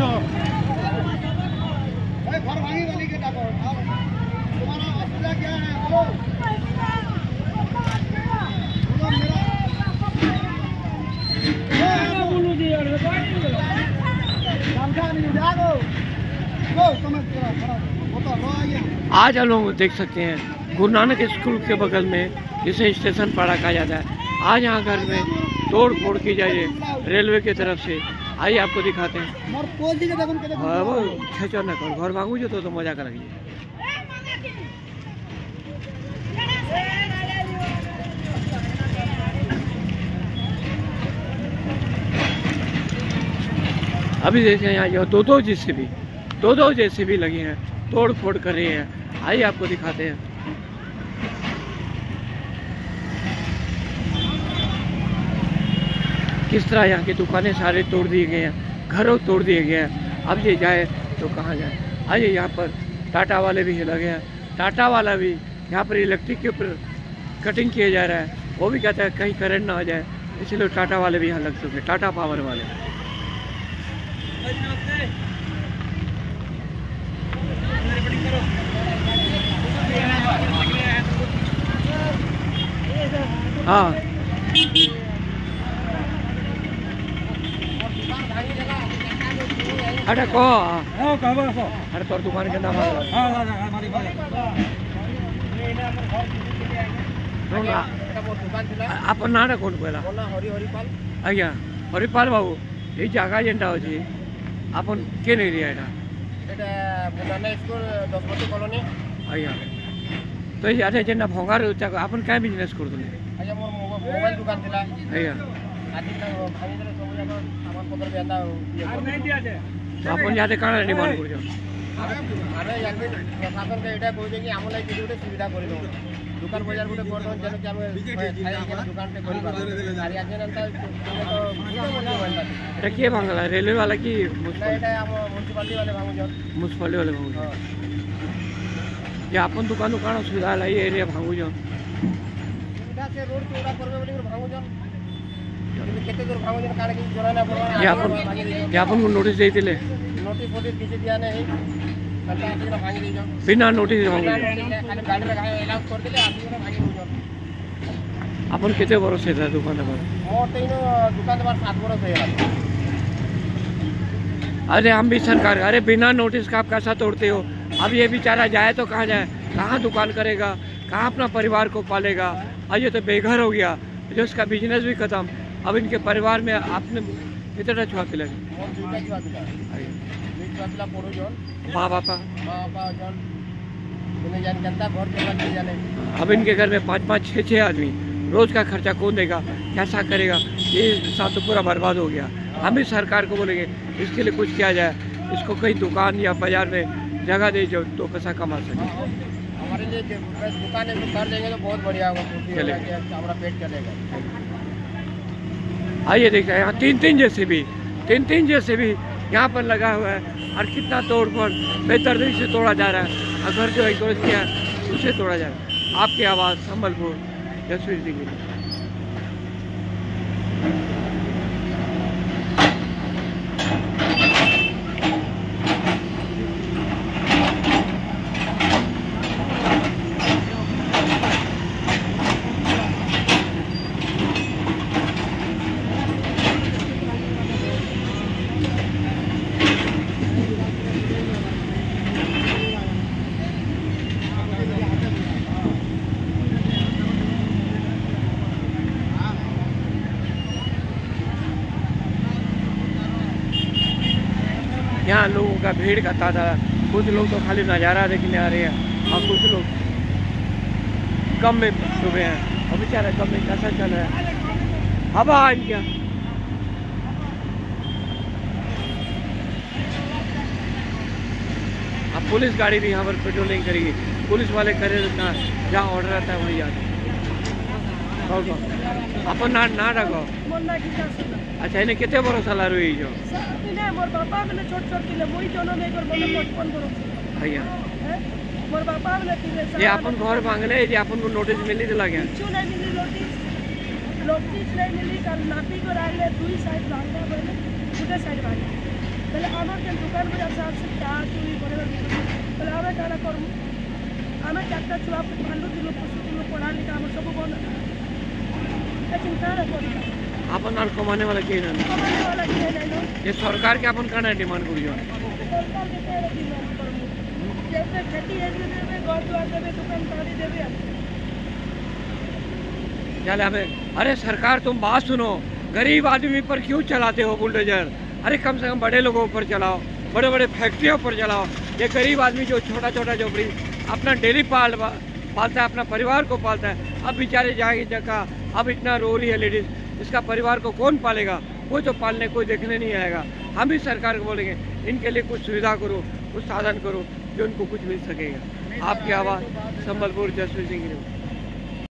दो भाई घर भागी वाली के डाको तुम्हारा असुविधा क्या है? बोलो। आज हम लोग देख सकते हैं गुरु नानक स्कूल के बगल में जिसे स्टेशन पाड़ा कहा जाता है आज यहाँ घर में तोड़ फोड़ की जाए रेलवे की तरफ़ से। आइए आपको दिखाते हैं। हाँ, वो खेचो न करो घर भागू जो तो, तो मज़ा कर अभी देखें यहाँ जो दो दो जैसे भी दो दो जैसे भी लगे हैं तोड़ फोड़ कर रहे हैं। आइए आपको दिखाते हैं। किस तरह यहाँ की दुकानें सारे तोड़ दिए गए हैं, घरों तोड़ दिए गए हैं। अब ये जाए तो कहाँ जाए? आइए यहाँ पर टाटा वाले भी लगे हैं। टाटा वाला भी यहाँ पर इलेक्ट्रिक के ऊपर कटिंग किया जा रहा है। वो भी कहता है कहीं करंट ना आ जाए, इसलिए टाटा वाले भी यहाँ लग चुके हैं, टाटा पावर वाले। हाँ। আরে ক? আরে তোর দোকান কেন আপনার নাটা কোন কইলা আজ্ঞা হরিপাল বাবু এই জায়গা যেটা অছি আপন কেন এরিয়া এটা? আজ্ঞা। তো এই আরে যেটা ভঙ্গার আপন কাই বিজনেস করতুলে আজ্ঞা মোর মোবাইল দোকান ଥିଲା আজ্ঞা। আদি ভাবি সামান পত্র বেন্দা आपण ज्या ठिकाणी निर्माण করছো আমরা জানবেন প্রশাসনকে এটা বলছে কি আমরা কিছু একটা সুবিধা করে দেবো দোকান বাজার গোটে করে দেবো যেন কি আমি দোকানটা করি আর আজকে এটা কে ভাঙলা রেলওয়ে वाला কি এটা আমার মিউনিসিপালিটি वाले ভাঙুজন মিউনিসিপালিটি वाले ভাঙুজন যে আপন দোকান দোকান সুবিধা লাই এরিয়া ভাঙুজন এটা সে রোড চৌড়া করবে বলে ভাঙুজন नोटिस बिना नोटिस आपण. किती वर्ष येतात दुकान अरे हम भी सरकार अरे बिना नोटिस का आप कैसा तोड़ते हो? अब ये बेचारा जाए तो कहाँ जाए? कहाँ दुकान करेगा? कहाँ अपना परिवार को पालेगा? अरे ये तो बेघर हो गया। जो उसका बिज़नेस भी खत्म। अब इनके परिवार में आपने কতটা छुआ पिला? দুইটা ছোঁয়া পেলাম अब इनके घर में पाँच पाँच छः छः आदमी। रोज का खर्चा कौन देगा? कैसा करेगा? ये साल तो पूरा बर्बाद हो गया। हम भी सरकार को बोलेंगे इसके लिए कुछ किया जाए। इसको कहीं दुकान या बाज़ार में जगह दे जो तो पैसा कमा सके। हमारे लिए दुकान कर देंगे तो बहुत बढ़िया होगा हमारा पेट चलेगा। आइए देखते हैं यहाँ तीन तीन जैसे भी तीन तीन जैसे भी यहाँ पर लगा हुआ है। और कितना तोड़ पर बेहतर से तोड़ा जा रहा है। और घर जो दोस्त किया उसे तोड़ा जा रहा है आपकी आवाज़ संबलपुर, जसवीर सिंह। यहाँ लोगों का भीड़ का तादाद कुछ लोग तो खाली नज़ारा देखने आ रहे हैं और कुछ लोग कम में डूबे हैं। और बेचारा कम में कैसा चल रहा है? हवा क्या अब पुलिस गाड़ी भी यहाँ पर पेट्रोलिंग करेगी। पुलिस वाले करे जहाँ ऑर्डर आता है, वहीं जाते कौन આપણ ના ના રાખો আচ্ছা এনে কেতে বড় সালা রই যো তিনে মোর বাবা মানে ছোট ছোট তিনে মুই জন নেই কর বলে পটপন করো। আইয়া। হ্যাঁ? মোর বাবা মানে তিনে এ আপন ঘর ভাঙলে যে আপন কো নোটিস মিলি তো লাগে। কিছু নাই মিলি নোটিস নোটিস নাই মিলি কাল নাপি কো রাইলে দুই সাইড ভাঙলা বলে দুটো সাইড ভাঙলা। বলে আমার কেন দোকান করে আছে আছে চা চুরি করে বলে আমরা কারা করব? আমরা চারটা ছুয়া ভালো দিল পশু দিল পড়া লিখা আমার সব বন্ধ। वाला ये सरकार के अपन कहना डिमांड कर चले हमें? अरे सरकार, तुम बात सुनो। गरीब आदमी पर क्यों चलाते हो बुलडोजर? अरे कम से कम बड़े लोगों पर चलाओ बड़े बड़े फैक्ट्रियों पर चलाओ। ये गरीब आदमी जो छोटा छोटा झोपड़ी, अपना डेली पाल, पालता है, अपना परिवार को पालता है, अब बेचारे जाएँगे जगह। अब इतना रो रही है लेडीज़। इसका परिवार को कौन पालेगा? कोई तो पालने कोई देखने नहीं आएगा। हम भी सरकार को बोलेंगे, इनके लिए कुछ सुविधा करो, कुछ साधन करो, जो उनको कुछ मिल सकेगा। आपकी आवाज़, संबलपुर जसवीर सिंह